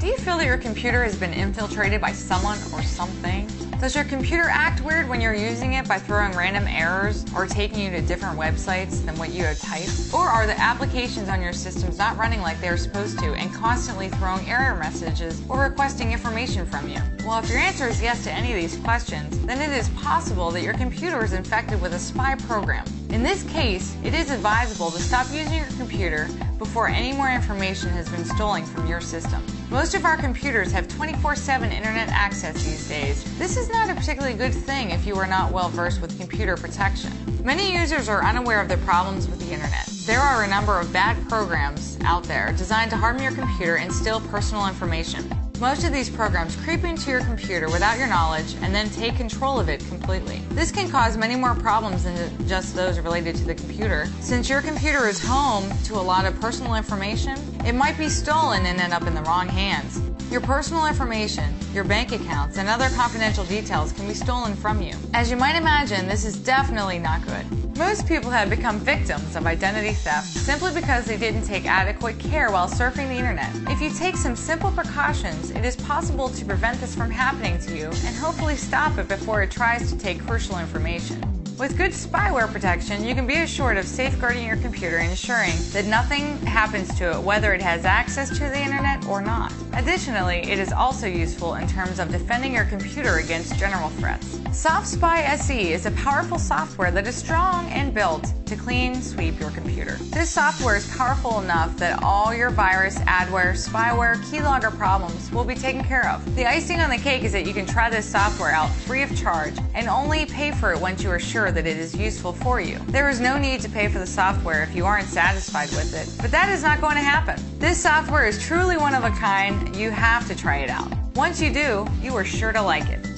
Do you feel that your computer has been infiltrated by someone or something? Does your computer act weird when you're using it by throwing random errors or taking you to different websites than what you have typed? Or are the applications on your systems not running like they're supposed to and constantly throwing error messages or requesting information from you? Well, if your answer is yes to any of these questions, then it is possible that your computer is infected with a spy program. In this case, it is advisable to stop using your computer before any more information has been stolen from your system. Most of our computers have 24 7 internet access these days. This is not a particularly good thing if you are not well versed with computer protection. Many users are unaware of the problems with the internet. There are a number of bad programs out there designed to harm your computer and steal personal information. Most of these programs creep into your computer without your knowledge and then take control of it completely. This can cause many more problems than just those related to the computer. Since your computer is home to a lot of personal information, it might be stolen and end up in the wrong hands. Your personal information, your bank accounts, and other confidential details can be stolen from you. As you might imagine, this is definitely not good. Most people have become victims of identity theft simply because they didn't take adequate care while surfing the internet. If you take some simple precautions, it is possible to prevent this from happening to you and hopefully stop it before it tries to take crucial information. With good spyware protection, you can be assured of safeguarding your computer and ensuring that nothing happens to it whether it has access to the internet or not. Additionally, it is also useful in terms of defending your computer against general threats. XoftSpy SE is a powerful software that is strong and built to clean sweep your computer. This software is powerful enough that all your virus, adware, spyware, keylogger problems will be taken care of. The icing on the cake is that you can try this software out free of charge and only pay for it once you are sure that it is useful for you. There is no need to pay for the software if you aren't satisfied with it, but that is not going to happen. This software is truly one of a kind. You have to try it out. Once you do, you are sure to like it.